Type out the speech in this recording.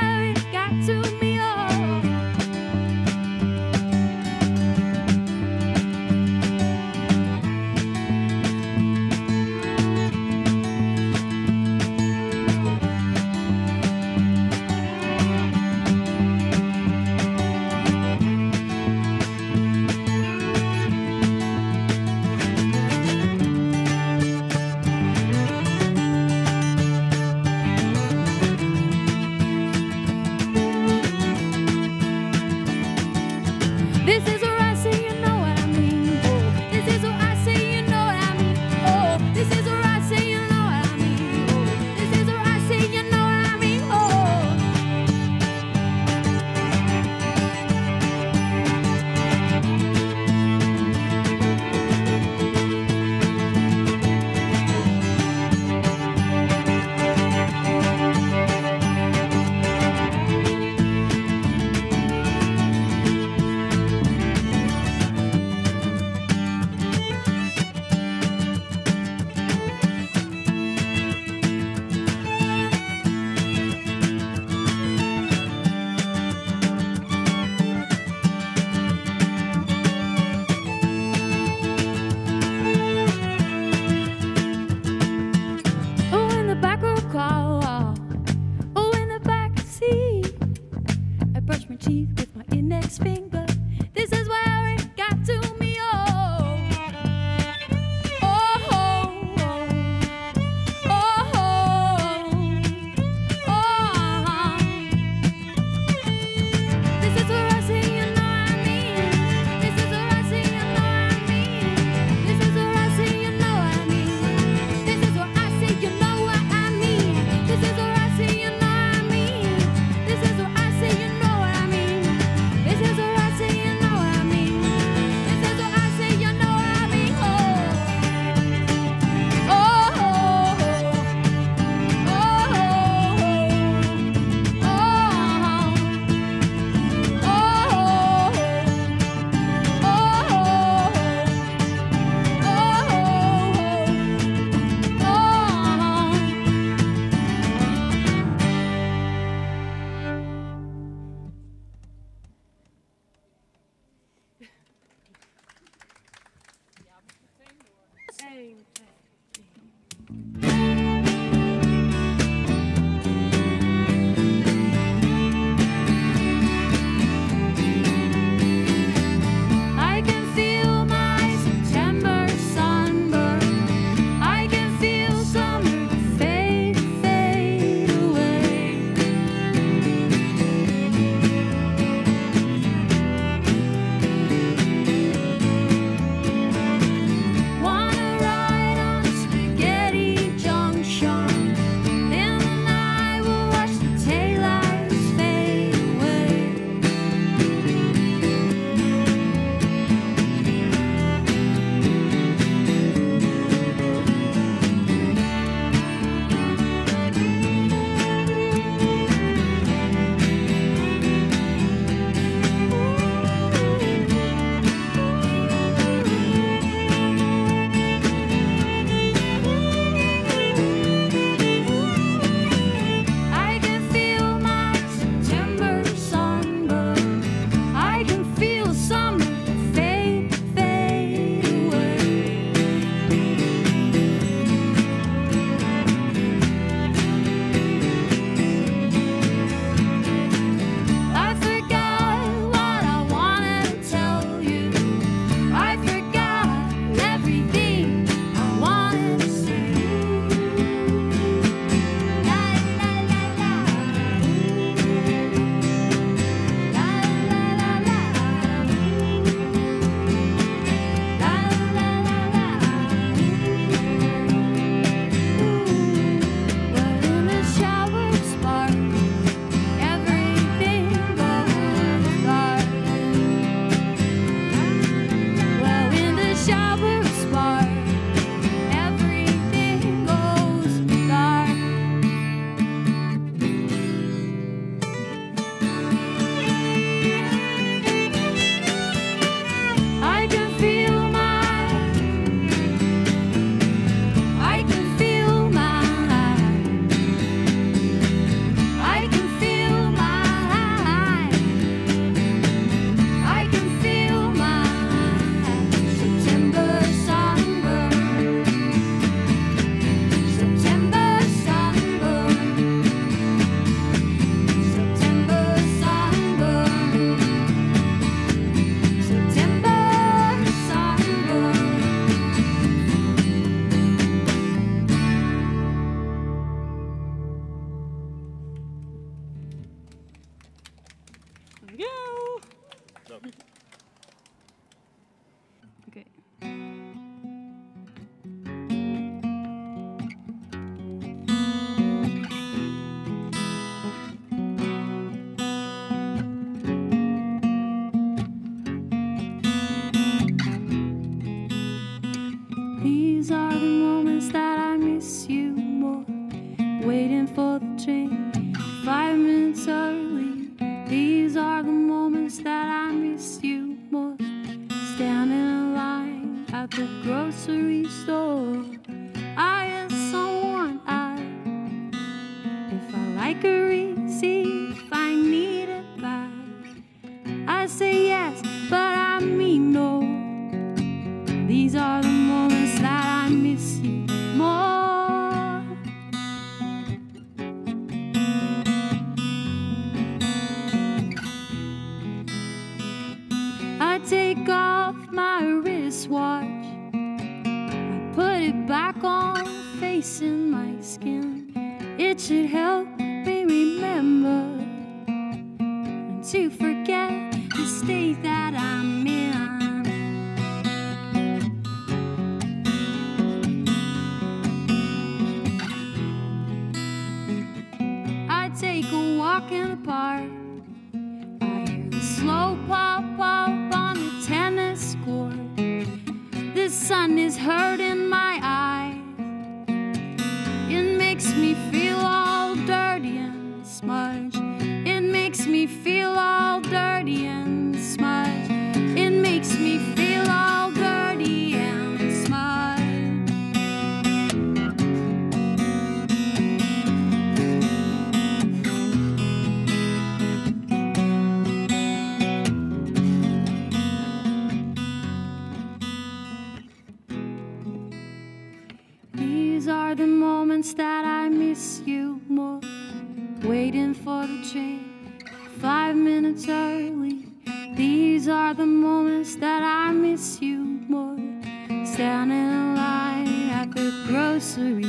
fire. nights early. These are the moments that I miss you most. Standing in line at the grocery store. I ask someone I if I like a receipt, if I need it back. I say yes. My wristwatch. I put it back on, facing my skin. It should help me remember and to forget the state that makes me that I miss you more. Waiting for the train, five minutes early. These are the moments that I miss you more. Standing in line at the grocery.